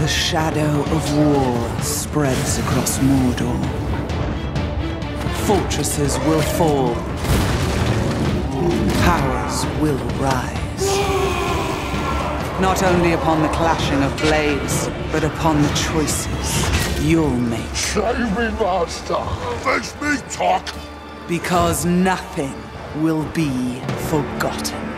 The shadow of war spreads across Mordor. Fortresses will fall. Powers will rise. Not only upon the clashing of blades, but upon the choices you'll make. Save me, master. Makes me talk. Because nothing will be forgotten.